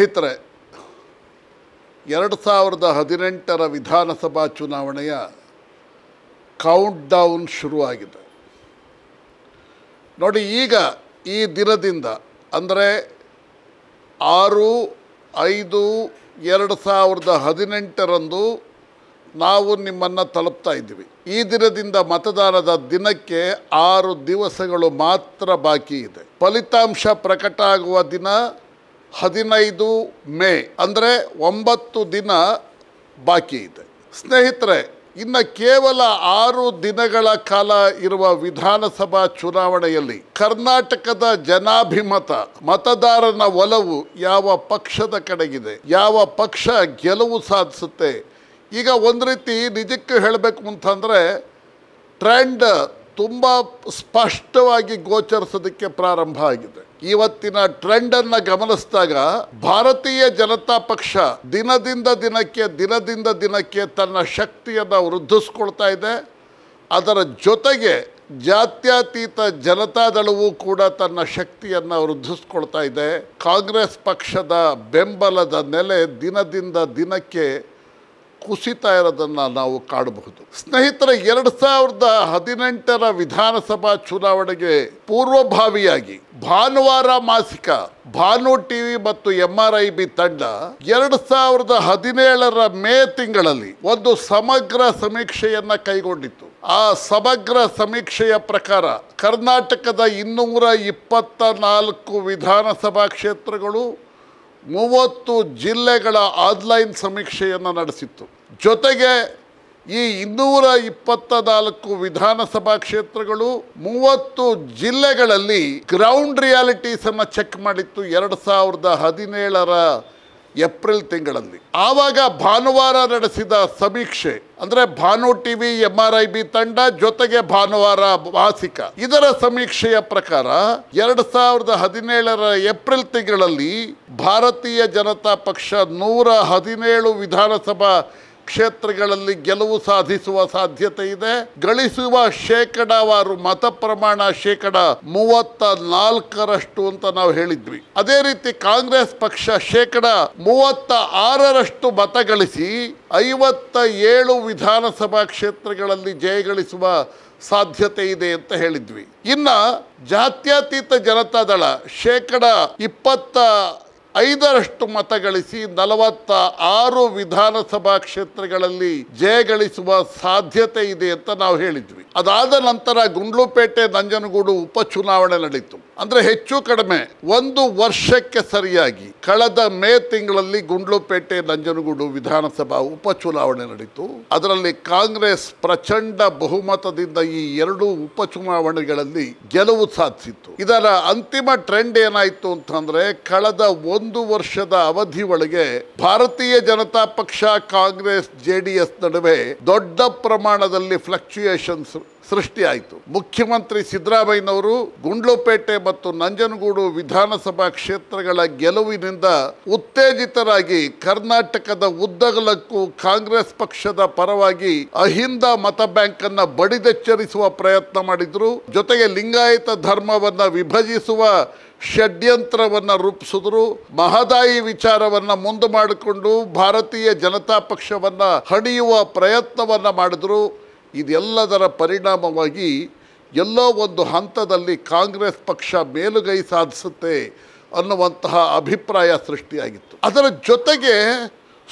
ಸ್ನೇಹಿತರೆ, ಎರಡು ಸಾವಿರದ ಹದಿನೆಂಟರ ವಿಧಾನಸಭಾ ಚುನಾವಣೆಯ ಕೌಂಟ್ ಡೌನ್ ಶುರುವಾಗಿದೆ. ನೋಡಿ, ಈಗ ಈ ದಿನದಿಂದ, ಅಂದರೆ ಆರು, ಐದು, ಎರಡು ಸಾವಿರದ ಹದಿನೆಂಟರಂದು ನಾವು ನಿಮ್ಮನ್ನು ತಲುಪ್ತಾ ಇದ್ದೀವಿ. ಈ ದಿನದಿಂದ ಮತದಾನದ ದಿನಕ್ಕೆ ಆರು ದಿವಸಗಳು ಮಾತ್ರ ಬಾಕಿ ಇದೆ. ಫಲಿತಾಂಶ ಪ್ರಕಟ ಆಗುವ ದಿನ ಹದಿನೈದು ಮೇ ಅಂದರೆ ಒಂಬತ್ತು ದಿನ ಬಾಕಿ ಇದೆ. ಸ್ನೇಹಿತರೆ, ಇನ್ನು ಕೇವಲ ಆರು ದಿನಗಳ ಕಾಲ ಇರುವ ವಿಧಾನಸಭಾ ಚುನಾವಣೆಯಲ್ಲಿ ಕರ್ನಾಟಕದ ಜನಾಭಿಮತ, ಮತದಾರನ ಒಲವು ಯಾವ ಪಕ್ಷದ ಕಡೆಗಿದೆ, ಯಾವ ಪಕ್ಷ ಗೆಲುವು ಸಾಧಿಸುತ್ತೆ, ಈಗ ಒಂದು ರೀತಿ ನಿಜಕ್ಕೆ ಹೇಳಬೇಕು ಅಂತಂದರೆ, ಟ್ರೆಂಡ್ ತುಂಬ ಸ್ಪಷ್ಟವಾಗಿ ಗೋಚರಿಸೋದಕ್ಕೆ ಪ್ರಾರಂಭ ಆಗಿದೆ. ಇವತ್ತಿನ ಟ್ರೆಂಡನ್ನು ಗಮನಿಸಿದಾಗ ಭಾರತೀಯ ಜನತಾ ಪಕ್ಷ ದಿನದಿಂದ ದಿನಕ್ಕೆ ದಿನದಿಂದ ದಿನಕ್ಕೆ ತನ್ನ ಶಕ್ತಿಯನ್ನು ವೃದ್ಧಿಸ್ಕೊಳ್ತಾ ಇದೆ. ಅದರ ಜೊತೆಗೆ ಜಾತ್ಯತೀತ ಜನತಾದಳವು ಕೂಡ ತನ್ನ ಶಕ್ತಿಯನ್ನು ವೃದ್ಧಿಸ್ಕೊಳ್ತಾ ಇದೆ. ಕಾಂಗ್ರೆಸ್ ಪಕ್ಷದ ಬೆಂಬಲದ ನೆಲೆ ದಿನದಿಂದ ದಿನಕ್ಕೆ ಕುಸಿತಾ ಇರೋದನ್ನು ನಾವು ಕಾಣಬಹುದು ಸ್ನೇಹಿತರ, ಎರಡು ಸಾವಿರದ ಹದಿನೆಂಟರ ವಿಧಾನಸಭಾ ಚುನಾವಣೆಗೆ ಪೂರ್ವಭಾವಿಯಾಗಿ ಭಾನುವಾರ ಮಾಸಿಕ ಭಾನು ಟಿವಿ ಮತ್ತು ಎಂ ಆರ್ ಐ ಬಿ ತಂಡ ಎರಡು ಸಾವಿರದ ಹದಿನೇಳರ ಮೇ ತಿಂಗಳಲ್ಲಿ ಒಂದು ಸಮಗ್ರ ಸಮೀಕ್ಷೆಯನ್ನು ಕೈಗೊಂಡಿತ್ತು. ಆ ಸಮಗ್ರ ಸಮೀಕ್ಷೆಯ ಪ್ರಕಾರ ಕರ್ನಾಟಕದ ಇನ್ನೂರ ಇಪ್ಪತ್ತ ನಾಲ್ಕು ವಿಧಾನಸಭಾ ಕ್ಷೇತ್ರಗಳು ಮೂವತ್ತು ಜಿಲ್ಲೆಗಳ ಆನ್ಲೈನ್ ಸಮೀಕ್ಷೆಯನ್ನು ನಡೆಸಿತ್ತು. ಜೊತೆಗೆ ಈ ಇನ್ನೂರ ಇಪ್ಪತ್ತ ನಾಲ್ಕು ವಿಧಾನಸಭಾ ಕ್ಷೇತ್ರಗಳು ಮೂವತ್ತು ಜಿಲ್ಲೆಗಳಲ್ಲಿ ಗ್ರೌಂಡ್ ರಿಯಾಲಿಟೀಸನ್ನು ಚೆಕ್ ಮಾಡಿತ್ತು. ಎರಡು ಸಾವಿರದ ಹದಿನೇಳರ ಏಪ್ರಿಲ್ ತಿಂಗಳಲ್ಲಿ. ಆವಾಗ ಭಾನುವಾರ ನಡೆಸಿದ ಸಮೀಕ್ಷೆ, ಅಂದರೆ Bhanu TV, M R I B ತಂಡ ಜೊತೆಗೆ ಭಾನುವಾರ ಮಾಸಿಕ ಇದರ ಸಮೀಕ್ಷೆಯ ಪ್ರಕಾರ, ಎರಡು ಸಾವಿರದ ಹದಿನೇಳರ ಏಪ್ರಿಲ್ ತಿಂಗಳಲ್ಲಿ ಭಾರತೀಯ ಜನತಾ ಪಕ್ಷ ನೂರ ಹದಿನೇಳು ವಿಧಾನಸಭಾ ಕ್ಷೇತ್ರಗಳಲ್ಲಿ ಗೆಲುವು ಸಾಧಿಸುವ ಸಾಧ್ಯತೆ ಇದೆ. ಗಳಿಸುವ ಶೇಕಡಾವಾರು ಮತ ಪ್ರಮಾಣ ಶೇಕಡ ಮೂವತ್ತ ನಾಲ್ಕರಷ್ಟು ಅಂತ ನಾವು ಹೇಳಿದ್ವಿ. ಅದೇ ರೀತಿ ಕಾಂಗ್ರೆಸ್ ಪಕ್ಷ ಶೇಕಡ ಮೂವತ್ತ ಆರರಷ್ಟು ಮತ ಗಳಿಸಿ ಐವತ್ತ ಏಳು ವಿಧಾನಸಭಾ ಕ್ಷೇತ್ರಗಳಲ್ಲಿ ಜಯಗಳಿಸುವ ಸಾಧ್ಯತೆ ಇದೆ ಅಂತ ಹೇಳಿದ್ವಿ. ಇನ್ನ ಜಾತ್ಯತೀತ ಜನತಾದಳ ಶೇಕಡ ಇಪ್ಪತ್ತ ಐದರಷ್ಟು ಮತಗಳಿಸಿ ನಲವತ್ತ ಆರು ವಿಧಾನಸಭಾ ಕ್ಷೇತ್ರಗಳಲ್ಲಿ ಜಯಗಳಿಸುವ ಸಾಧ್ಯತೆ ಇದೆ ಅಂತ ನಾವು ಹೇಳಿದ್ವಿ. ಅದಾದ ನಂತರ ಗುಂಡ್ಲುಪೇಟೆ, ನಂಜನಗೂಡು ಉಪಚುನಾವಣೆ ನಡೀತು. ಅಂದ್ರೆ ಹೆಚ್ಚು ಕಡಿಮೆ ಒಂದು ವರ್ಷಕ್ಕೆ ಸರಿಯಾಗಿ ಕಳೆದ ಮೇ ತಿಂಗಳಲ್ಲಿ ಗುಂಡ್ಲುಪೇಟೆ, ನಂಜನಗೂಡು ವಿಧಾನಸಭಾ ಉಪಚುನಾವಣೆ ನಡೀತು. ಅದರಲ್ಲಿ ಕಾಂಗ್ರೆಸ್ ಪ್ರಚಂಡ ಬಹುಮತದಿಂದ ಈ ಎರಡು ಉಪಚುನಾವಣೆಗಳಲ್ಲಿ ಗೆಲುವು ಸಾಧಿಸಿತ್ತು. ಇದರ ಅಂತಿಮ ಟ್ರೆಂಡ್ ಏನಾಯಿತು ಅಂತಂದ್ರೆ ಕಳೆದ ಒಂದು ವರ್ಷದ ಅವಧಿ ಒಳಗೆ ಭಾರತೀಯ ಜನತಾ ಪಕ್ಷ, ಕಾಂಗ್ರೆಸ್, ಜೆ ನಡುವೆ ದೊಡ್ಡ ಪ್ರಮಾಣದಲ್ಲಿ ಫ್ಲಕ್ಚುಯೇಷನ್ಸ್ ಸೃಷ್ಟಿಯಾಯಿತು. ಮುಖ್ಯಮಂತ್ರಿ ಸಿದ್ದರಾಮಯ್ಯನವರು ಗುಂಡ್ಲುಪೇಟೆ ಮತ್ತು ನಂಜನಗೂಡು ವಿಧಾನಸಭಾ ಕ್ಷೇತ್ರಗಳ ಗೆಲುವಿನಿಂದ ಉತ್ತೇಜಿತರಾಗಿ ಕರ್ನಾಟಕದ ಉದ್ದಗಲಕ್ಕೂ ಕಾಂಗ್ರೆಸ್ ಪಕ್ಷದ ಪರವಾಗಿ ಅಹಿಂದ ಮತ ಬ್ಯಾಂಕ್ ಅನ್ನ ಬಡಿದೆಚ್ಚರಿಸುವ ಪ್ರಯತ್ನ ಮಾಡಿದ್ರು. ಜೊತೆಗೆ ಲಿಂಗಾಯತ ಧರ್ಮವನ್ನ ವಿಭಜಿಸುವ ಷಡ್ಯಂತ್ರವನ್ನು ರೂಪಿಸಿದ್ರು, ಮಹದಾಯಿ ವಿಚಾರವನ್ನ ಮುಂದೆ ಮಾಡಿಕೊಂಡು ಭಾರತೀಯ ಜನತಾ ಪಕ್ಷವನ್ನು ಹಣಿಯುವ ಪ್ರಯತ್ನವನ್ನು ಮಾಡಿದ್ರು. ಇದೆಲ್ಲದರ ಪರಿಣಾಮವಾಗಿ ಎಲ್ಲೋ ಒಂದು ಹಂತದಲ್ಲಿ ಕಾಂಗ್ರೆಸ್ ಪಕ್ಷ ಮೇಲುಗೈ ಸಾಧಿಸುತ್ತೆ ಅನ್ನುವಂತಹ ಅಭಿಪ್ರಾಯ ಸೃಷ್ಟಿಯಾಗಿತ್ತು. ಅದರ ಜೊತೆಗೆ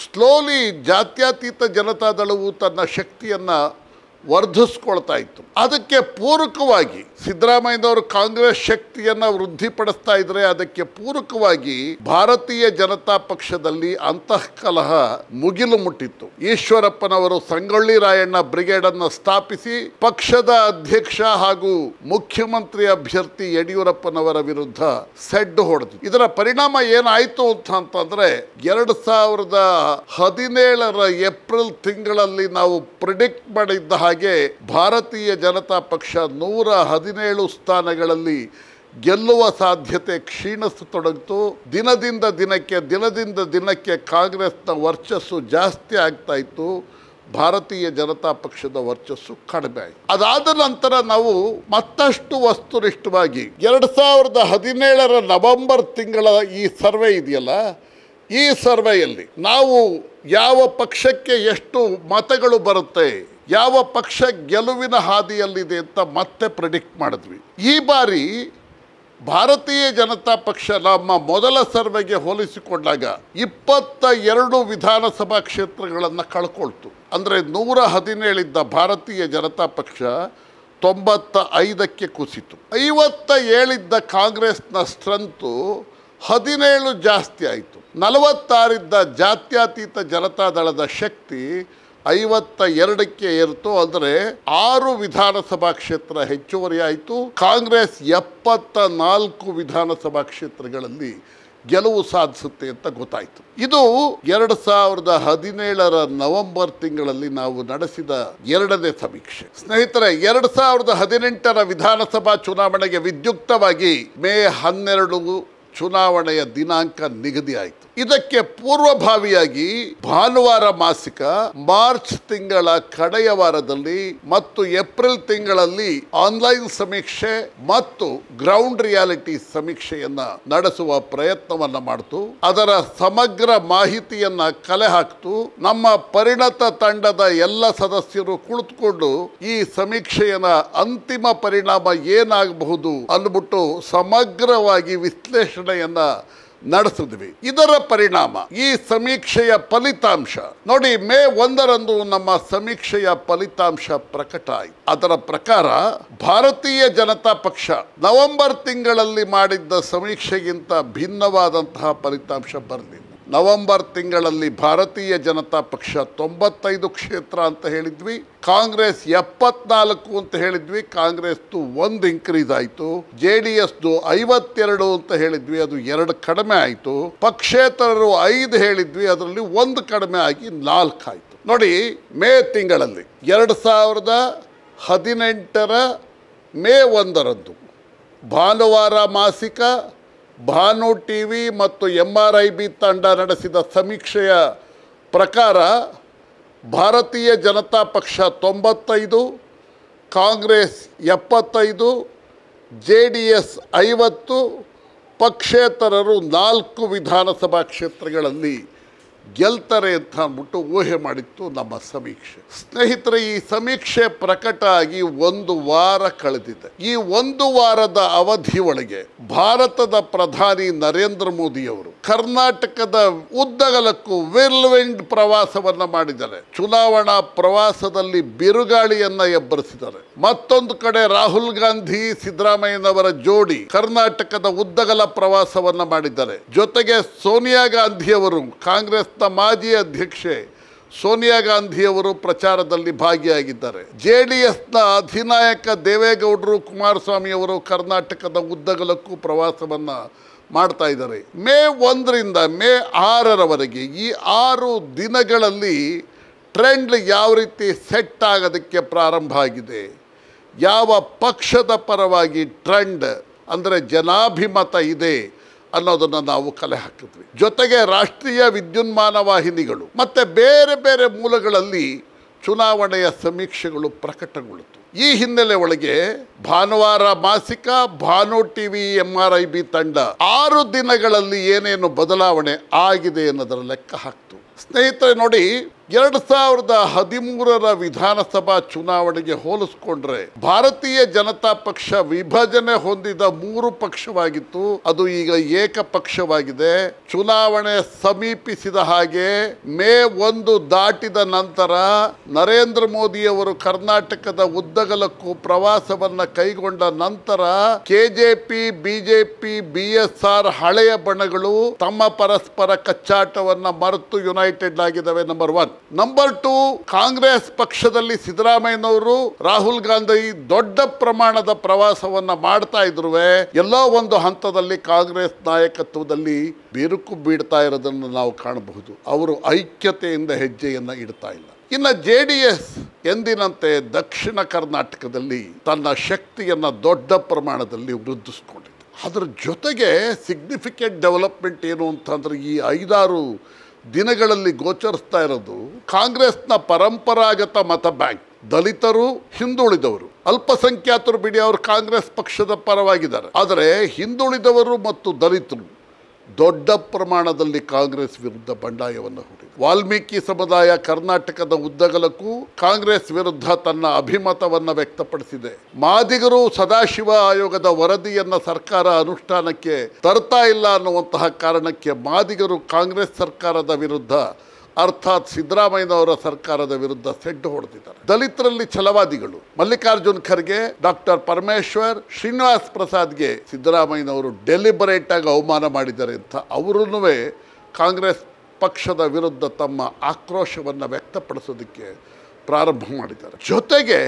ಸ್ಲೋಲಿ ಜಾತ್ಯತೀತ ಜನತಾದಳವು ತನ್ನ ಶಕ್ತಿಯನ್ನು ವರ್ಧಿಸ್ಕೊಳ್ತಾ ಇತ್ತು ಅದಕ್ಕೆ ಪೂರಕವಾಗಿ ಸಿದ್ದರಾಮಯ್ಯನವರು ಕಾಂಗ್ರೆಸ್ ಶಕ್ತಿಯನ್ನು ವೃದ್ಧಿಪಡಿಸ್ತಾ ಇದ್ರೆ ಅದಕ್ಕೆ ಪೂರಕವಾಗಿ ಭಾರತೀಯ ಜನತಾ ಪಕ್ಷದಲ್ಲಿ ಅಂತಃಕಲಹ ಮುಗಿಲು ಮುಟ್ಟಿತ್ತು. ಈಶ್ವರಪ್ಪನವರು ಸಂಗೊಳ್ಳಿ ರಾಯಣ್ಣ ಬ್ರಿಗೇಡ್ ಅನ್ನು ಸ್ಥಾಪಿಸಿ ಪಕ್ಷದ ಅಧ್ಯಕ್ಷ ಹಾಗೂ ಮುಖ್ಯಮಂತ್ರಿ ಅಭ್ಯರ್ಥಿ ಯಡಿಯೂರಪ್ಪನವರ ವಿರುದ್ಧ ಸೆಡ್ಡು ಹೊಡೆದು ಇದರ ಪರಿಣಾಮ ಏನಾಯಿತು ಅಂತ ಅಂತಂದ್ರೆ ಎರಡು ಸಾವಿರದ ಹದಿನೇಳರ ಏಪ್ರಿಲ್ ತಿಂಗಳಲ್ಲಿ ನಾವು ಪ್ರಿಡಿಕ್ಟ್ ಮಾಡಿದ್ದ ಹಾಗೆ ಭಾರತೀಯ ಜನತಾ ಪಕ್ಷ ನೂರ ಹದಿನೇಳು ಸ್ಥಾನಗಳಲ್ಲಿ ಗೆಲ್ಲುವ ಸಾಧ್ಯತೆ ಕ್ಷೀಣಿಸತೊಡಗಿತು ದಿನದಿಂದ ದಿನಕ್ಕೆ ದಿನದಿಂದ ದಿನಕ್ಕೆ ಕಾಂಗ್ರೆಸ್ನ ವರ್ಚಸ್ಸು ಜಾಸ್ತಿ ಆಗ್ತಾ ಇತ್ತು. ಭಾರತೀಯ ಜನತಾ ಪಕ್ಷದ ವರ್ಚಸ್ಸು ಕಡಿಮೆ ಆಯಿತು. ಅದಾದ ನಂತರ ನಾವು ಮತ್ತಷ್ಟು ವಸ್ತುನಿಷ್ಠವಾಗಿ ಎರಡು ಸಾವಿರದ ಹದಿನೇಳರ ನವೆಂಬರ್ ತಿಂಗಳ ಈ ಸರ್ವೆ ಇದೆಯಲ್ಲ, ಈ ಸರ್ವೆಯಲ್ಲಿ ನಾವು ಯಾವ ಪಕ್ಷಕ್ಕೆ ಎಷ್ಟು ಮತಗಳು ಬರುತ್ತೆ ಯಾವ ಪಕ್ಷ ಗೆಲುವಿನ ಹಾದಿಯಲ್ಲಿದೆ ಅಂತ ಮತ್ತೆ ಪ್ರಿಡಿಕ್ಟ್ ಮಾಡಿದ್ವಿ. ಈ ಬಾರಿ ಭಾರತೀಯ ಜನತಾ ಪಕ್ಷ ನಮ್ಮ ಮೊದಲ ಸರ್ವೆಗೆ ಹೋಲಿಸಿಕೊಂಡಾಗ ಇಪ್ಪತ್ತ ಎರಡು ವಿಧಾನಸಭಾ ಕ್ಷೇತ್ರಗಳನ್ನು ಕಳ್ಕೊಳ್ತು. ಅಂದರೆ ನೂರ ಹದಿನೇಳಿದ್ದ ಭಾರತೀಯ ಜನತಾ ಪಕ್ಷ ತೊಂಬತ್ತ ಐದಕ್ಕೆ ಕುಸಿತು. ಐವತ್ತ ಏಳಿದ್ದ ಕಾಂಗ್ರೆಸ್ನ ಸ್ಟ್ರೆಂತು ಹದಿನೇಳು ಜಾಸ್ತಿ ಆಯಿತು. ನಲವತ್ತಾರಿದ್ದ ಜಾತ್ಯತೀತ ಜನತಾದಳದ ಶಕ್ತಿ ಐವತ್ತ ಎರಡಕ್ಕೆ ಏರಿತು ಅಂದರೆ ಆರು ವಿಧಾನಸಭಾ ಕ್ಷೇತ್ರ ಹೆಚ್ಚುವರಿ ಆಯಿತು ಕಾಂಗ್ರೆಸ್ ಎಪ್ಪತ್ತ ನಾಲ್ಕು ವಿಧಾನಸಭಾ ಕ್ಷೇತ್ರಗಳಲ್ಲಿ ಗೆಲುವು ಸಾಧಿಸುತ್ತೆ ಅಂತ ಗೊತ್ತಾಯಿತು. ಇದು ಎರಡು ಸಾವಿರದ ಹದಿನೇಳರ ನವೆಂಬರ್ ತಿಂಗಳಲ್ಲಿ ನಾವು ನಡೆಸಿದ ಎರಡನೇ ಸಮೀಕ್ಷೆ. ಸ್ನೇಹಿತರೆ, ಎರಡು ಸಾವಿರದ ಹದಿನೆಂಟರ ವಿಧಾನಸಭಾ ಚುನಾವಣೆಗೆ ವಿದ್ಯುಕ್ತವಾಗಿ ಮೇ ಹನ್ನೆರಡು ಚುನಾವಣೆಯ ದಿನಾಂಕ ನಿಗದಿ ಆಯಿತು ಇದಕ್ಕೆ ಪೂರ್ವಭಾವಿಯಾಗಿ ಭಾನುವಾರ ಮಾಸಿಕ, ಮಾರ್ಚ್ ತಿಂಗಳ ಕಡೆಯ ವಾರದಲ್ಲಿ ಮತ್ತು ಏಪ್ರಿಲ್ ತಿಂಗಳಲ್ಲಿ ಆನ್ಲೈನ್ ಸಮೀಕ್ಷೆ ಮತ್ತು ಗ್ರೌಂಡ್ ರಿಯಾಲಿಟಿ ಸಮೀಕ್ಷೆಯನ್ನ ನಡೆಸುವ ಪ್ರಯತ್ನವನ್ನ ಮಾಡಿತು. ಅದರ ಸಮಗ್ರ ಮಾಹಿತಿಯನ್ನ ಕಲೆ ಹಾಕ್ತು. ನಮ್ಮ ಪರಿಣತ ತಂಡದ ಎಲ್ಲ ಸದಸ್ಯರು ಕುಳಿತುಕೊಂಡು ಈ ಸಮೀಕ್ಷೆಯನ್ನ ಅಂತಿಮ ಪರಿಣಾಮ ಏನಾಗಬಹುದು ಅಂದ್ಬಿಟ್ಟು ಸಮಗ್ರವಾಗಿ ವಿಶ್ಲೇಷಣೆಯನ್ನ ನಡೆಸಿದ್ವಿ. ಇದರ ಪರಿಣಾಮ ಈ ಸಮೀಕ್ಷೆಯ ಫಲಿತಾಂಶ. ನೋಡಿ, ಮೇ ಒಂದರಂದು ನಮ್ಮ ಸಮೀಕ್ಷೆಯ ಫಲಿತಾಂಶ ಪ್ರಕಟ ಆಯಿತು. ಅದರ ಪ್ರಕಾರ ಭಾರತೀಯ ಜನತಾ ಪಕ್ಷ ನವೆಂಬರ್ ತಿಂಗಳಲ್ಲಿ ಮಾಡಿದ್ದ ಸಮೀಕ್ಷೆಗಿಂತ ಭಿನ್ನವಾದಂತಹ ಫಲಿತಾಂಶ ಬರಲಿಲ್ಲ ನವೆಂಬರ್ ತಿಂಗಳಲ್ಲಿ ಭಾರತೀಯ ಜನತಾ ಪಕ್ಷ ತೊಂಬತ್ತೈದು ಕ್ಷೇತ್ರ ಅಂತ ಹೇಳಿದ್ವಿ. ಕಾಂಗ್ರೆಸ್ ಎಪ್ಪತ್ನಾಲ್ಕು ಅಂತ ಹೇಳಿದ್ವಿ. ಕಾಂಗ್ರೆಸ್ದು ಒಂದು ಇನ್ಕ್ರೀಸ್ ಆಯಿತು. ಜೆ ಡಿ ಎಸ್ದು ಐವತ್ತೆರಡು ಅಂತ ಹೇಳಿದ್ವಿ. ಅದು ಎರಡು ಕಡಿಮೆ ಆಯಿತು. ಪಕ್ಷೇತರರು ಐದು ಹೇಳಿದ್ವಿ. ಅದರಲ್ಲಿ ಒಂದು ಕಡಿಮೆ ಆಗಿ ನಾಲ್ಕು ಆಯಿತು. ನೋಡಿ, ಮೇ ತಿಂಗಳಲ್ಲಿ ಎರಡು ಸಾವಿರದ ಹದಿನೆಂಟರ ಮೇ ಒಂದರದ್ದು ಭಾನುವಾರ ಮಾಸಿಕ ಭಾನು ಟಿ ವಿ ಮತ್ತು ಎಂ ಆರ್ ಐ ಬಿ ತಂಡ ನಡೆಸಿದ ಸಮೀಕ್ಷೆಯ ಪ್ರಕಾರ ಭಾರತೀಯ ಜನತಾ ಪಕ್ಷ ತೊಂಬತ್ತೈದು, ಕಾಂಗ್ರೆಸ್ ಎಪ್ಪತ್ತೈದು ಜೆ ಡಿ ಎಸ್ ಐವತ್ತು, ಪಕ್ಷೇತರರು ನಾಲ್ಕು ವಿಧಾನಸಭಾ ಕ್ಷೇತ್ರಗಳಲ್ಲಿ ಗೆಲ್ತಾರೆ ಅಂತ ಅಂದ್ಬಿಟ್ಟು ಊಹೆ ಮಾಡಿತ್ತು ನಮ್ಮ ಸಮೀಕ್ಷೆ. ಸ್ನೇಹಿತರೆ, ಈ ಸಮೀಕ್ಷೆ ಪ್ರಕಟ ಆಗಿ ಒಂದು ವಾರ ಕಳೆದಿದೆ. ಈ ಒಂದು ವಾರದ ಅವಧಿ ಒಳಗೆ ಭಾರತದ ಪ್ರಧಾನಿ ನರೇಂದ್ರ ಮೋದಿಯವರು ಕರ್ನಾಟಕದ ಉದ್ದಗಲಕ್ಕೂ ವಿರ್ಲ್ವಿಂಡ್ ಪ್ರವಾಸವನ್ನ ಮಾಡಿದ್ದಾರೆ. ಚುನಾವಣಾ ಪ್ರವಾಸದಲ್ಲಿ ಬಿರುಗಾಳಿಯನ್ನ ಎಬ್ಬರಿಸಿದ್ದಾರೆ. ಮತ್ತೊಂದು ಕಡೆ ರಾಹುಲ್ ಗಾಂಧಿ, ಸಿದ್ದರಾಮಯ್ಯನವರ ಜೋಡಿ ಕರ್ನಾಟಕದ ಉದ್ದಗಲ ಪ್ರವಾಸವನ್ನ ಮಾಡಿದ್ದಾರೆ. ಜೊತೆಗೆ ಸೋನಿಯಾ ಗಾಂಧಿಯವರು ಕಾಂಗ್ರೆಸ್ನ ಮಾಜಿ ಅಧ್ಯಕ್ಷೆ ಸೋನಿಯಾ ಗಾಂಧಿಯವರು ಪ್ರಚಾರದಲ್ಲಿ ಭಾಗಿಯಾಗಿದ್ದಾರೆ. ಜೆ ಡಿ ಎಸ್ನ ಅಧಿನಾಯಕ ದೇವೇಗೌಡರು ಕುಮಾರಸ್ವಾಮಿ ಅವರು ಕರ್ನಾಟಕದ ಉದ್ದಗಲಕ್ಕೂ ಪ್ರವಾಸವನ್ನು ಮಾಡ್ತಾ ಇದ್ದಾರೆ. ಮೇ ಒಂದರಿಂದ ಮೇ ಆರರವರೆಗೆ ಈ ಆರು ದಿನಗಳಲ್ಲಿ ಟ್ರೆಂಡ್ ಯಾವ ರೀತಿ ಸೆಟ್ ಆಗೋದಕ್ಕೆ ಪ್ರಾರಂಭ ಆಗಿದೆ, ಯಾವ ಪಕ್ಷದ ಪರವಾಗಿ ಟ್ರೆಂಡ್ ಅಂದರೆ ಜನಾಭಿಮತ ಇದೆ ಅನ್ನೋದನ್ನು ನಾವು ಕಲೆ ಹಾಕಿದ್ವಿ. ಜೊತೆಗೆ ರಾಷ್ಟ್ರೀಯ ವಿದ್ಯುನ್ಮಾನ ವಾಹಿನಿಗಳು, ಮತ್ತು ಬೇರೆ ಬೇರೆ ಮೂಲಗಳಲ್ಲಿ ಚುನಾವಣೆಯ ಸಮೀಕ್ಷೆಗಳು ಪ್ರಕಟಗೊಳ್ಳಿತು ಈ ಹಿನ್ನೆಲೆ ಒಳಗೆ ಭಾನುವಾರ ಮಾಸಿಕ Bhanu TV M R I B ತಂಡ ಆರು ದಿನಗಳಲ್ಲಿ ಏನೇನು ಬದಲಾವಣೆ ಆಗಿದೆ ಅನ್ನೋದರ ಲೆಕ್ಕ ಹಾಕ್ತು. ಸ್ನೇಹಿತರೆ ನೋಡಿ ಎರಡು ಸಾವಿರದ ಹದಿಮೂರರ ವಿಧಾನಸಭಾ ಚುನಾವಣೆಗೆ ಹೋಲಿಸ್ಕೊಂಡ್ರೆ ಭಾರತೀಯ ಜನತಾ ಪಕ್ಷ ವಿಭಜನೆ ಹೊಂದಿದ ಮೂರು ಪಕ್ಷವಾಗಿತ್ತು. ಅದು ಈಗ ಏಕಪಕ್ಷವಾಗಿದೆ ಚುನಾವಣೆ ಸಮೀಪಿಸಿದ ಹಾಗೆ ಮೇ ಒಂದು ದಾಟಿದ ನಂತರ ನರೇಂದ್ರ ಮೋದಿಯವರು ಕರ್ನಾಟಕದ ಉದ್ದಗಲಕ್ಕೂ ಪ್ರವಾಸವನ್ನ ಕೈಗೊಂಡ ನಂತರ ಕೆಜೆಪಿ, ಬಿಜೆಪಿ, ಬಿಎಸ್ಆರ್ ಹಳೆಯ ಬಣಗಳು ತಮ್ಮ ಪರಸ್ಪರ ಕಚ್ಚಾಟವನ್ನ ಮರೆತು ಯುನೈಟೆಡ್ ಆಗಿದ್ದಾವೆ number one number two Congress ಪಕ್ಷದಲ್ಲಿ ಸಿದ್ದರಾಮಯ್ಯನವರು ರಾಹುಲ್ ಗಾಂಧಿ ದೊಡ್ಡ ಪ್ರಮಾಣದ ಪ್ರವಾಸವನ್ನ ಮಾಡ್ತಾ ಇದ್ರು ಎಲ್ಲೋ ಒಂದು ಹಂತದಲ್ಲಿ ಕಾಂಗ್ರೆಸ್ ನಾಯಕತ್ವದಲ್ಲಿ ಬಿರುಕು ಬೀಡ್ತಾ ಇರೋದನ್ನು ನಾವು ಕಾಣಬಹುದು. ಅವರು ಐಕ್ಯತೆಯಿಂದ ಹೆಜ್ಜೆಯನ್ನ ಇಡ್ತಾ ಇಲ್ಲ. ಇನ್ನು ಜೆ ಡಿ ಎಸ್ ಎಂದಿನಂತೆ ದಕ್ಷಿಣ ಕರ್ನಾಟಕದಲ್ಲಿ ತನ್ನ ಶಕ್ತಿಯನ್ನ ದೊಡ್ಡ ಪ್ರಮಾಣದಲ್ಲಿ ವೃದ್ಧಿಸ್ಕೊಂಡಿದೆ ಅದರ ಜೊತೆಗೆ ಸಿಗ್ನಿಫಿಕೆಂಟ್ ಡೆವಲಪ್ಮೆಂಟ್ ಏನು ಅಂತಂದ್ರೆ ಈ ಐದಾರು ದಿನಗಳಲ್ಲಿ ಗೋಚರಿಸ್ತಾ ಇರೋದು ಕಾಂಗ್ರೆಸ್ನ ಪರಂಪರಾಗತ ಮತ ಬ್ಯಾಂಕ್. ದಲಿತರು ಹಿಂದುಳಿದವರು. ಅಲ್ಪಸಂಖ್ಯಾತರು ಬಿಡಿ ಅವರು ಕಾಂಗ್ರೆಸ್ ಪಕ್ಷದ ಪರವಾಗಿದ್ದಾರೆ. ಆದರೆ ಹಿಂದುಳಿದವರು ಮತ್ತು ದಲಿತರು ದೊಡ್ಡ ಪ್ರಮಾಣದಲ್ಲಿ ಕಾಂಗ್ರೆಸ್ ವಿರುದ್ಧ ಬಂಡಾಯವನ್ನು ಹೂಡಿದೆ. ವಾಲ್ಮೀಕಿ ಸಮುದಾಯ ಕರ್ನಾಟಕದ ಉದ್ದಗಲಕ್ಕೂ ಕಾಂಗ್ರೆಸ್ ವಿರುದ್ಧ ತನ್ನ ಅಭಿಮತವನ್ನು ವ್ಯಕ್ತಪಡಿಸಿದೆ. ಮಾದಿಗರು ಸದಾಶಿವ ಆಯೋಗದ ವರದಿಯನ್ನ ಸರ್ಕಾರ ಅನುಷ್ಠಾನಕ್ಕೆ ತರ್ತಾ ಇಲ್ಲ ಅನ್ನುವಂತಹ ಕಾರಣಕ್ಕೆ ಮಾದಿಗರು ಕಾಂಗ್ರೆಸ್ ಸರ್ಕಾರದ ವಿರುದ್ಧ ಅರ್ಥಾತ್ ಸಿದ್ದರಾಮಯ್ಯನವರ ಸರ್ಕಾರದ ವಿರುದ್ಧ ಸೆಡ್ಡು ಹೊಡೆದಿದ್ದಾರೆ. ದಲಿತರಲ್ಲಿ ಛಲವಾದಿಗಳು. ಮಲ್ಲಿಕಾರ್ಜುನ್ ಖರ್ಗೆ, ಡಾಕ್ಟರ್ ಪರಮೇಶ್ವರ್, ಶ್ರೀನಿವಾಸ್ ಪ್ರಸಾದ್ಗೆ ಸಿದ್ದರಾಮಯ್ಯನವರು ಡೆಲಿಬರೇಟ್ ಆಗಿ ಅವಮಾನ ಮಾಡಿದ್ದಾರೆ ಅಂತ ಅವರೂ ಕಾಂಗ್ರೆಸ್ ಪಕ್ಷದ ವಿರುದ್ಧ ತಮ್ಮ ಆಕ್ರೋಶವನ್ನು ವ್ಯಕ್ತಪಡಿಸೋದಕ್ಕೆ ಪ್ರಾರಂಭ ಮಾಡಿದ್ದಾರೆ. ಜೊತೆಗೆ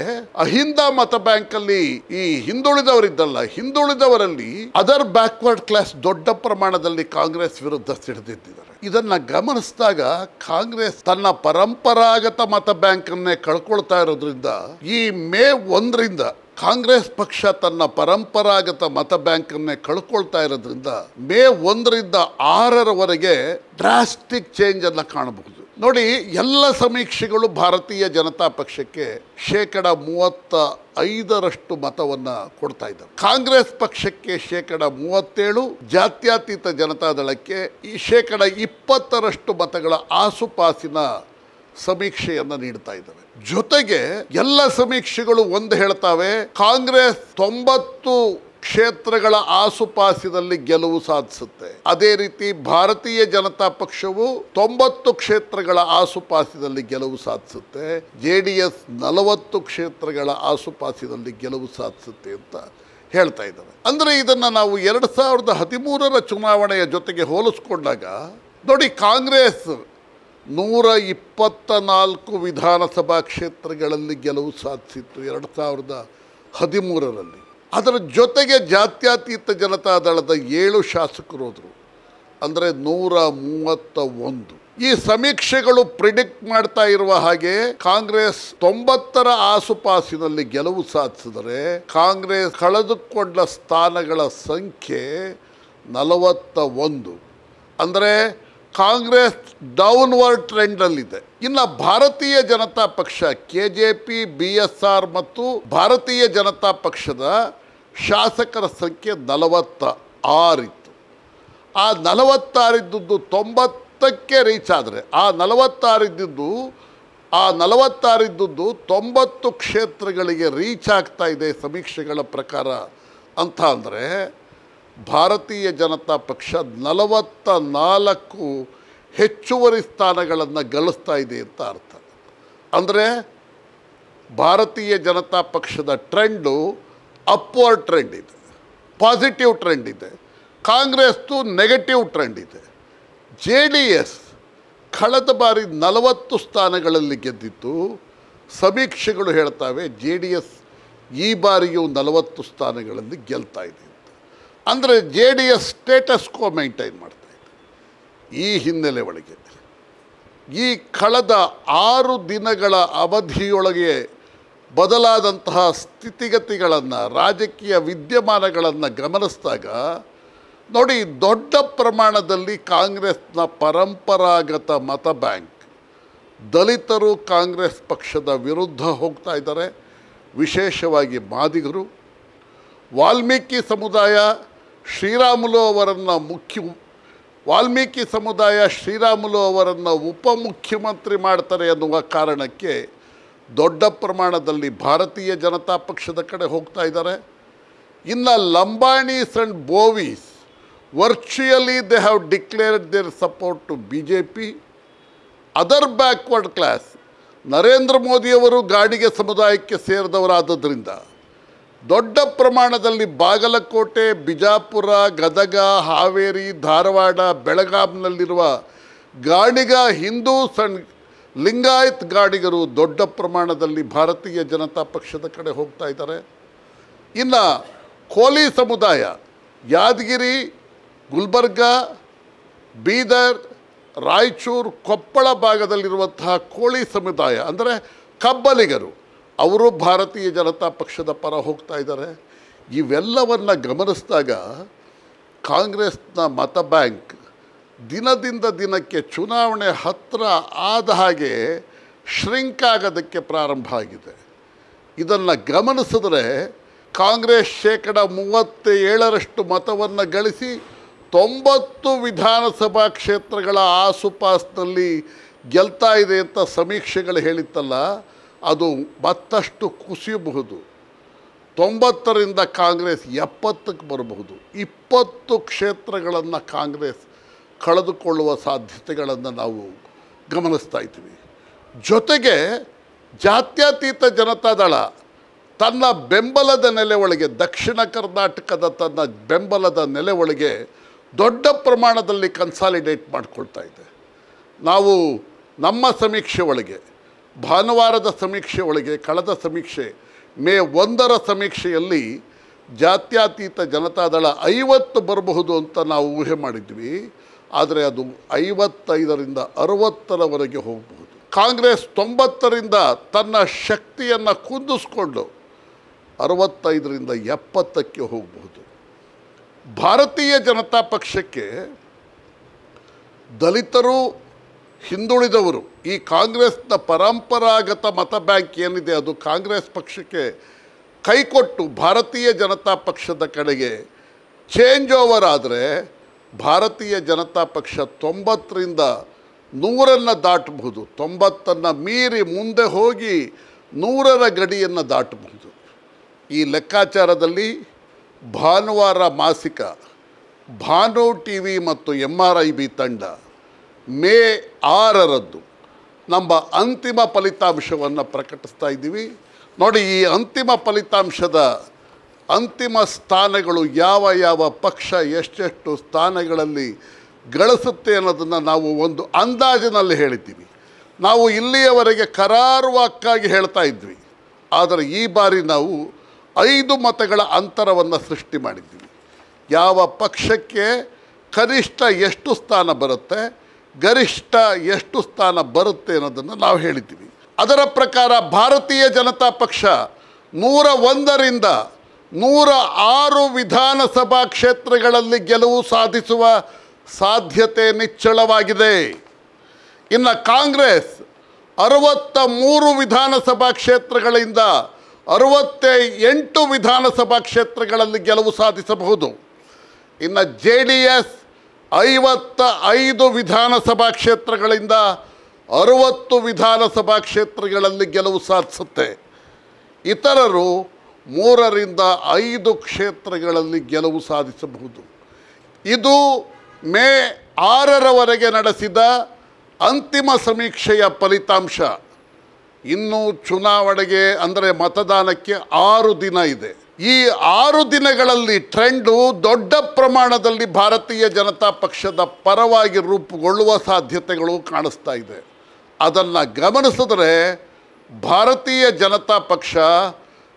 ಅಹಿಂದ ಮತ ಬ್ಯಾಂಕ್ ಅಲ್ಲಿ ಈ ಹಿಂದುಳಿದವರಿದ್ದಲ್ಲ, ಹಿಂದುಳಿದವರಲ್ಲಿ ಅದರ್ ಬ್ಯಾಕ್ವರ್ಡ್ ಕ್ಲಾಸ್ ದೊಡ್ಡ ಪ್ರಮಾಣದಲ್ಲಿ ಕಾಂಗ್ರೆಸ್ ವಿರುದ್ಧ ಸಿಡಿದಿದ್ದಾರೆ ಇದನ್ನ ಗಮನಿಸಿದಾಗ ಕಾಂಗ್ರೆಸ್ ತನ್ನ ಪರಂಪರಾಗತ ಮತ ಬ್ಯಾಂಕನ್ನೇ ಕಳ್ಕೊಳ್ತಾ ಇರೋದ್ರಿಂದ ಈ ಮೇ ಒಂದರಿಂದ ಕಾಂಗ್ರೆಸ್ ಪಕ್ಷ ತನ್ನ ಪರಂಪರಾಗತ ಮತ ಬ್ಯಾಂಕನ್ನೇ ಕಳ್ಕೊಳ್ತಾ ಇರೋದ್ರಿಂದ ಮೇ ಒಂದರಿಂದ ಆರರವರೆಗೆ ಡ್ರಾಸ್ಟಿಕ್ ಚೇಂಜ್ ಅನ್ನ ಕಾಣಬಹುದು. ನೋಡಿ, ಎಲ್ಲ ಸಮೀಕ್ಷೆಗಳು ಭಾರತೀಯ ಜನತಾ ಪಕ್ಷಕ್ಕೆ ಶೇಕಡ ಮೂವತ್ತ ಐದರಷ್ಟು ಮತವನ್ನ ಕೊಡ್ತಾ ಇದ್ದಾರೆ. ಕಾಂಗ್ರೆಸ್ ಪಕ್ಷಕ್ಕೆ ಶೇಕಡ ಮೂವತ್ತೇಳು ಜಾತ್ಯತೀತ ಜನತಾದಳಕ್ಕೆ ಈ ಶೇಕಡ ಇಪ್ಪತ್ತರಷ್ಟು ಮತಗಳ ಆಸುಪಾಸಿನ ಸಮೀಕ್ಷೆಯನ್ನ ನೀಡ್ತಾ ಇದ್ದಾರೆ. ಜೊತೆಗೆ ಎಲ್ಲ ಸಮೀಕ್ಷೆಗಳು ಒಂದು ಹೇಳ್ತಾವೆ, ಕಾಂಗ್ರೆಸ್ ತೊಂಬತ್ತು ಕ್ಷೇತ್ರಗಳ ಆಸುಪಾಸಿನಲ್ಲಿ ಗೆಲುವು ಸಾಧಿಸುತ್ತೆ. ಅದೇ ರೀತಿ ಭಾರತೀಯ ಜನತಾ ಪಕ್ಷವು ತೊಂಬತ್ತು ಕ್ಷೇತ್ರಗಳ ಆಸುಪಾಸಿನಲ್ಲಿ ಗೆಲುವು ಸಾಧಿಸುತ್ತೆ. ಜೆ ಡಿ ಎಸ್ ನಲವತ್ತು ಕ್ಷೇತ್ರಗಳ ಆಸುಪಾಸಿನಲ್ಲಿ ಗೆಲುವು ಸಾಧಿಸುತ್ತೆ ಅಂತ ಹೇಳ್ತಾ ಇದ್ದಾರೆ. ಅಂದರೆ ಇದನ್ನು ನಾವು ಎರಡು ಸಾವಿರದ ಹದಿಮೂರರ ಚುನಾವಣೆಯ ಜೊತೆಗೆ ಹೋಲಿಸ್ಕೊಂಡಾಗ, ನೋಡಿ ಕಾಂಗ್ರೆಸ್ ನೂರ ಇಪ್ಪತ್ತ ನಾಲ್ಕು ವಿಧಾನಸಭಾ ಕ್ಷೇತ್ರಗಳಲ್ಲಿ ಗೆಲುವು ಸಾಧಿಸಿತ್ತು ಎರಡು ಸಾವಿರದ ಹದಿಮೂರರಲ್ಲಿ. ಅದರ ಜೊತೆಗೆ ಜಾತ್ಯತೀತ ಜನತಾ ದಳದ ಏಳು ಶಾಸಕರು ಹೋದರು. ಅಂದರೆ ನೂರ ಮೂವತ್ತ ಒಂದು. ಈ ಸಮೀಕ್ಷೆಗಳು ಪ್ರಿಡಿಕ್ಟ್ ಮಾಡ್ತಾ ಇರುವ ಹಾಗೆ ಕಾಂಗ್ರೆಸ್ ತೊಂಬತ್ತರ ಆಸುಪಾಸಿನಲ್ಲಿ ಗೆಲುವು ಸಾಧಿಸಿದರೆ ಕಾಂಗ್ರೆಸ್ ಕಳೆದುಕೊಂಡ ಸ್ಥಾನಗಳ ಸಂಖ್ಯೆ ನಲವತ್ತ ಒಂದು. ಅಂದರೆ ಕಾಂಗ್ರೆಸ್ ಡೌನ್ವರ್ಡ್ ಟ್ರೆಂಡಲ್ಲಿದೆ ಇನ್ನು ಭಾರತೀಯ ಜನತಾ ಪಕ್ಷ K J P B S R ಮತ್ತು ಭಾರತೀಯ ಜನತಾ ಪಕ್ಷದ ಶಾಸಕರ ಸಂಖ್ಯೆ ನಲವತ್ತ ಆರಿತ್ತು. ಆ ನಲವತ್ತಾರಿದ್ದದ್ದು ತೊಂಬತ್ತಕ್ಕೆ ರೀಚ್ ಆದರೆ, ಆ ನಲವತ್ತಾರಿದ್ದದ್ದು ಆ ನಲವತ್ತಾರಿದ್ದದ್ದು ತೊಂಬತ್ತು ಕ್ಷೇತ್ರಗಳಿಗೆ ರೀಚ್ ಆಗ್ತಾ ಇದೆ ಸಮೀಕ್ಷೆಗಳ ಪ್ರಕಾರ. ಅಂತ ಅಂದರೆ, ಭಾರತೀಯ ಜನತಾ ಪಕ್ಷ ನಲವತ್ತ ನಾಲ್ಕು ಹೆಚ್ಚುವರಿ ಸ್ಥಾನಗಳನ್ನು ಗಳಿಸ್ತಾ ಇದೆ ಅಂತ ಅರ್ಥ. ಅಂದರೆ, ಭಾರತೀಯ ಜನತಾ ಪಕ್ಷದ ಟ್ರೆಂಡು ಅಪ್ವರ್ಡ್ ಟ್ರೆಂಡ್ ಇದೆ. ಪಾಸಿಟಿವ್ ಟ್ರೆಂಡ್ ಇದೆ. ಕಾಂಗ್ರೆಸ್ದು ನೆಗೆಟಿವ್ ಟ್ರೆಂಡ್ ಇದೆ. ಜೆ ಡಿ ಎಸ್ ಕಳೆದ ಬಾರಿ ನಲವತ್ತು ಸ್ಥಾನಗಳಲ್ಲಿ ಗೆದ್ದಿತ್ತು ಸಮೀಕ್ಷೆಗಳು ಹೇಳ್ತಾವೆ ಜೆ ಡಿ ಎಸ್ ಈ ಬಾರಿಯೂ ನಲವತ್ತು ಸ್ಥಾನಗಳಲ್ಲಿ ಗೆಲ್ತಾ ಇದೆ ಅಂತ. ಅಂದರೆ J D S status quo maintain ಮಾಡ್ತಾ ಇದೆ. ಈ ಹಿನ್ನೆಲೆ ಒಳಗೆ. ಈ ಕಳೆದ ಆರು ದಿನಗಳ ಅವಧಿಯೊಳಗೆ ಬದಲಾದಂತಹ ಸ್ಥಿತಿಗತಿಗಳನ್ನು, ರಾಜಕೀಯ ವಿದ್ಯಮಾನಗಳನ್ನು ಗಮನಿಸಿದಾಗ, ನೋಡಿ ದೊಡ್ಡ ಪ್ರಮಾಣದಲ್ಲಿ ಕಾಂಗ್ರೆಸ್ನ ಪರಂಪರಾಗತ ಮತ ಬ್ಯಾಂಕ್, ದಲಿತರು ಕಾಂಗ್ರೆಸ್ ಪಕ್ಷದ ವಿರುದ್ಧ ಹೋಗ್ತಾ ಇದ್ದಾರೆ. ವಿಶೇಷವಾಗಿ ಮಾದಿಗರು, ವಾಲ್ಮೀಕಿ ಸಮುದಾಯ ಶ್ರೀರಾಮುಲು ಅವರನ್ನು ಮುಖ್ಯ, ವಾಲ್ಮೀಕಿ ಸಮುದಾಯ ಶ್ರೀರಾಮುಲು ಅವರನ್ನು ಉಪಮುಖ್ಯಮಂತ್ರಿ ಮಾಡ್ತಾರೆ ಎನ್ನುವ ಕಾರಣಕ್ಕೆ ದೊಡ್ಡ ಪ್ರಮಾಣದಲ್ಲಿ ಭಾರತೀಯ ಜನತಾ ಪಕ್ಷದ ಕಡೆ ಹೋಗ್ತಾ ಇದ್ದಾರೆ. ಇನ್ನು Lambanis and Bovis virtually they have declared their support to B J P other backward class Narendra ಮೋದಿಯವರು ಗಾಡಿಗೆ ಸಮುದಾಯಕ್ಕೆ ಸೇರಿದವರಾದದ್ರಿಂದ ದೊಡ್ಡ ಪ್ರಮಾಣದಲ್ಲಿ ಬಾಗಲಕೋಟೆ, ಬಿಜಾಪುರ, ಗದಗ, ಹಾವೇರಿ, ಧಾರವಾಡ, ಬೆಳಗಾಂನಲ್ಲಿರುವ ಗಾಡಿಗ ಹಿಂದೂಸ್ ಅಂಡ್ ಲಿಂಗಾಯತ್ ಗಾಡಿಗರು ದೊಡ್ಡ ಪ್ರಮಾಣದಲ್ಲಿ ಭಾರತೀಯ ಜನತಾ ಪಕ್ಷದ ಕಡೆ ಹೋಗ್ತಾ ಇದ್ದಾರೆ. ಇನ್ನು ಕೋಲಿ ಸಮುದಾಯ, ಯಾದಗಿರಿ, ಗುಲ್ಬರ್ಗ, ಬೀದರ್, ರಾಯಚೂರು, ಕೊಪ್ಪಳ ಭಾಗದಲ್ಲಿರುವಂತಹ ಕೋಳಿ ಸಮುದಾಯ, ಅಂದರೆ ಕಬ್ಬಲಿಗರು, ಅವರು ಭಾರತೀಯ ಜನತಾ ಪಕ್ಷದ ಪರ ಹೋಗ್ತಾ ಇದ್ದಾರೆ. ಇವೆಲ್ಲವನ್ನು ಗಮನಿಸಿದಾಗ ಕಾಂಗ್ರೆಸ್ನ ಮತ ಬ್ಯಾಂಕ್ ದಿನದಿಂದ ದಿನಕ್ಕೆ ಚುನಾವಣೆ ಹತ್ತಿರ ಆದ ಹಾಗೆ ಶ್ರಿಂಕ್ ಆಗೋದಕ್ಕೆ ಪ್ರಾರಂಭ ಆಗಿದೆ. ಇದನ್ನು ಗಮನಿಸಿದ್ರೆ ಕಾಂಗ್ರೆಸ್ ಶೇಕಡ ಮೂವತ್ತೇಳರಷ್ಟು ಮತವನ್ನು ಗಳಿಸಿ ತೊಂಬತ್ತು ವಿಧಾನಸಭಾ ಕ್ಷೇತ್ರಗಳ ಆಸುಪಾಸಿನಲ್ಲಿ ಗೆಲ್ತಾ ಇದೆ ಅಂತ ಸಮೀಕ್ಷೆಗಳು ಹೇಳಿತ್ತಲ್ಲ, ಅದು ಮತ್ತಷ್ಟು ಕುಸಿಯಬಹುದು. ತೊಂಬತ್ತರಿಂದ ಕಾಂಗ್ರೆಸ್ ಎಪ್ಪತ್ತಕ್ಕೆ ಬರಬಹುದು. ಇಪ್ಪತ್ತು ಕ್ಷೇತ್ರಗಳನ್ನು ಕಾಂಗ್ರೆಸ್ ಕಳೆದುಕೊಳ್ಳುವ ಸಾಧ್ಯತೆಗಳನ್ನು ನಾವು ಗಮನಿಸ್ತಾ ಇದ್ದೀವಿ. ಜೊತೆಗೆ ಜಾತ್ಯತೀತ ಜನತಾದಳ ತನ್ನ ಬೆಂಬಲದ ನೆಲೆ ಒಳಗೆ, ದಕ್ಷಿಣ ಕರ್ನಾಟಕದ ತನ್ನ ಬೆಂಬಲದ ನೆಲೆ ಒಳಗೆ ದೊಡ್ಡ ಪ್ರಮಾಣದಲ್ಲಿ ಕನ್ಸಾಲಿಡೇಟ್ ಮಾಡಿಕೊಳ್ತಾ ಇದೆ. ನಾವು ನಮ್ಮ ಸಮೀಕ್ಷೆ ಒಳಗೆ, ಭಾನುವಾರದ ಸಮೀಕ್ಷೆ ಒಳಗೆ, ಕಳೆದ ಸಮೀಕ್ಷೆ, ಮೇ ಒಂದರ ಸಮೀಕ್ಷೆಯಲ್ಲಿ ಜಾತ್ಯತೀತ ಜನತಾದಳ ಐವತ್ತು ಬರಬಹುದು ಅಂತ ನಾವು ಊಹೆ ಮಾಡಿದ್ವಿ. ಆದರೆ ಅದು ಐವತ್ತೈದರಿಂದ ಅರವತ್ತರವರೆಗೆ ಹೋಗಬಹುದು. ಕಾಂಗ್ರೆಸ್ ತೊಂಬತ್ತರಿಂದ ತನ್ನ ಶಕ್ತಿಯನ್ನು ಕುಂದಿಸ್ಕೊಂಡು ಅರವತ್ತೈದರಿಂದ ಎಪ್ಪತ್ತಕ್ಕೆ ಹೋಗಬಹುದು. ಭಾರತೀಯ ಜನತಾ ಪಕ್ಷಕ್ಕೆ ದಲಿತರು ಹಿಂದುಳಿದವರು, ಈ ಕಾಂಗ್ರೆಸ್ನ ಪರಂಪರಾಗತ ಮತ ಬ್ಯಾಂಕ್ ಏನಿದೆ ಅದು ಕಾಂಗ್ರೆಸ್ ಪಕ್ಷಕ್ಕೆ ಕೈಕೊಟ್ಟು ಭಾರತೀಯ ಜನತಾ ಪಕ್ಷದ ಕಡೆಗೆ ಚೇಂಜ್ ಓವರ್ ಆದರೆ ಭಾರತೀಯ ಜನತಾ ಪಕ್ಷ ತೊಂಬತ್ತರಿಂದ ನೂರನ್ನು ದಾಟಬಹುದು. ತೊಂಬತ್ತನ್ನು ಮೀರಿ ಮುಂದೆ ಹೋಗಿ ನೂರರ ಗಡಿಯನ್ನು ದಾಟಬಹುದು. ಈ ಲೆಕ್ಕಾಚಾರದಲ್ಲಿ ಭಾನುವಾರ ಮಾಸಿಕ ಭಾನು ಟಿ ವಿ ಮತ್ತು ಎಂ ಆರ್ ಐ ಬಿ ತಂಡ ಮೇ ಆರರದ್ದು ನಮ್ಮ ಅಂತಿಮ ಫಲಿತಾಂಶವನ್ನು ಪ್ರಕಟಿಸ್ತಾ ಇದ್ದೀವಿ. ನೋಡಿ ಈ ಅಂತಿಮ ಫಲಿತಾಂಶದ ಅಂತಿಮ ಸ್ಥಾನಗಳು ಯಾವ ಯಾವ ಪಕ್ಷ ಎಷ್ಟೆಷ್ಟು ಸ್ಥಾನಗಳಲ್ಲಿ ಗಳಿಸುತ್ತೆ ಅನ್ನೋದನ್ನು ನಾವು ಒಂದು ಅಂದಾಜಿನಲ್ಲಿ ಹೇಳಿದ್ದೀವಿ. ನಾವು ಇಲ್ಲಿಯವರೆಗೆ ಕರಾರುವಾಕ್ಕಾಗಿ ಹೇಳ್ತಾ ಇದ್ವಿ. ಆದರೆ ಈ ಬಾರಿ ನಾವು ಐದು ಮತಗಳ ಅಂತರವನ್ನು ಸೃಷ್ಟಿ ಮಾಡಿದ್ದೀವಿ. ಯಾವ ಪಕ್ಷಕ್ಕೆ ಕನಿಷ್ಠ ಎಷ್ಟು ಸ್ಥಾನ ಬರುತ್ತೆ, ಗರಿಷ್ಠ ಎಷ್ಟು ಸ್ಥಾನ ಬರುತ್ತೆ ಅನ್ನೋದನ್ನು ನಾವು ಹೇಳಿದ್ದೀವಿ. ಅದರ ಪ್ರಕಾರ ಭಾರತೀಯ ಜನತಾ ಪಕ್ಷ ನೂರ ಒಂದರಿಂದ ನೂರ ಆರು ವಿಧಾನಸಭಾ ಕ್ಷೇತ್ರಗಳಲ್ಲಿ ಗೆಲುವು ಸಾಧಿಸುವ ಸಾಧ್ಯತೆ ನಿಚ್ಚಳವಾಗಿದೆ. ಇನ್ನು ಕಾಂಗ್ರೆಸ್ ಅರವತ್ತ ಮೂರು ವಿಧಾನಸಭಾ ಕ್ಷೇತ್ರಗಳಿಂದ ಅರವತ್ತ ಎಂಟು ವಿಧಾನಸಭಾ ಕ್ಷೇತ್ರಗಳಲ್ಲಿ ಗೆಲುವು ಸಾಧಿಸಬಹುದು. ಇನ್ನು ಜೆ ಡಿ ಎಸ್ ಐವತ್ತ ಐದು ವಿಧಾನಸಭಾ ಕ್ಷೇತ್ರಗಳಿಂದ ಅರುವತ್ತು ವಿಧಾನಸಭಾ ಕ್ಷೇತ್ರಗಳಲ್ಲಿ ಗೆಲುವು ಸಾಧಿಸುತ್ತೆ. ಇತರರು ಮೂರರಿಂದ ಐದು ಕ್ಷೇತ್ರಗಳಲ್ಲಿ ಗೆಲುವು ಸಾಧಿಸಬಹುದು. ಇದು ಮೇ ಆರರವರೆಗೆ ನಡೆಸಿದ ಅಂತಿಮ ಸಮೀಕ್ಷೆಯ ಫಲಿತಾಂಶ. ಇನ್ನು ಚುನಾವಣೆಗೆ ಅಂದರೆ ಮತದಾನಕ್ಕೆ ಆರು ದಿನ ಇದೆ. ಈ ಆರು ದಿನಗಳಲ್ಲಿ ಟ್ರೆಂಡು ದೊಡ್ಡ ಪ್ರಮಾಣದಲ್ಲಿ ಭಾರತೀಯ ಜನತಾ ಪಕ್ಷದ ಪರವಾಗಿ ರೂಪುಗೊಳ್ಳುವ ಸಾಧ್ಯತೆಗಳು ಕಾಣಿಸ್ತಾ ಇದೆ. ಅದನ್ನು ಗಮನಿಸಿದ್ರೆ ಭಾರತೀಯ ಜನತಾ ಪಕ್ಷ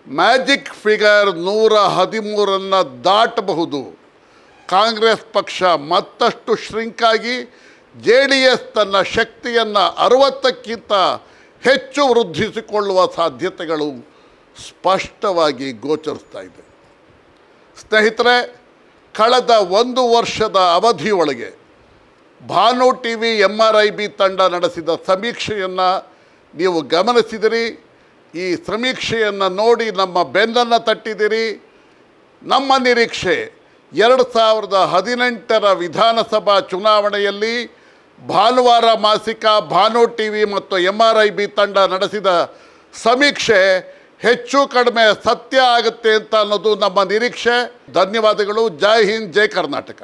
ಮ್ಯಾಜಿಕ್ ಫಿಗರ್ ನೂರ ಹದಿಮೂರನ್ನು ದಾಟಬಹುದು. ಕಾಂಗ್ರೆಸ್ ಪಕ್ಷ ಮತ್ತಷ್ಟು ಶ್ರಿಂಕಾಗಿ ಜೆ ಡಿ ಎಸ್ ತನ್ನ ಶಕ್ತಿಯನ್ನು ಅರವತ್ತಕ್ಕಿಂತ ಹೆಚ್ಚು ವೃದ್ಧಿಸಿಕೊಳ್ಳುವ ಸಾಧ್ಯತೆಗಳು ಸ್ಪಷ್ಟವಾಗಿ ಗೋಚರಿಸ್ತಾ ಇದೆ. ಸ್ನೇಹಿತರೆ, ಕಳೆದ ಒಂದು ವರ್ಷದ ಅವಧಿಯೊಳಗೆ Bhanu T V M R I B ತಂಡ ನಡೆಸಿದ ಸಮೀಕ್ಷೆಯನ್ನು ನೀವು ಗಮನಿಸಿದಿರಿ. ಈ ಸಮೀಕ್ಷೆಯನ್ನು ನೋಡಿ ನಮ್ಮ ಬೆನ್ನನ್ನು ತಟ್ಟಿದಿರಿ ನಮ್ಮ ನಿರೀಕ್ಷೆ ಎರಡು ಸಾವಿರದ ಹದಿನೆಂಟರ ವಿಧಾನಸಭಾ ಚುನಾವಣೆಯಲ್ಲಿ ಭಾನುವಾರ ಮಾಸಿಕ ಭಾನು ಟಿ ವಿ ಮತ್ತು ಎಂ ಆರ್ ಐ ಬಿ ತಂಡ ನಡೆಸಿದ ಸಮೀಕ್ಷೆ ಹೆಚ್ಚು ಕಡಿಮೆ ಸತ್ಯ ಆಗುತ್ತೆ ಅಂತ ಅನ್ನೋದು ನಮ್ಮ ನಿರೀಕ್ಷೆ. ಧನ್ಯವಾದಗಳು. ಜೈ ಹಿಂದ್, ಜೈ ಕರ್ನಾಟಕ.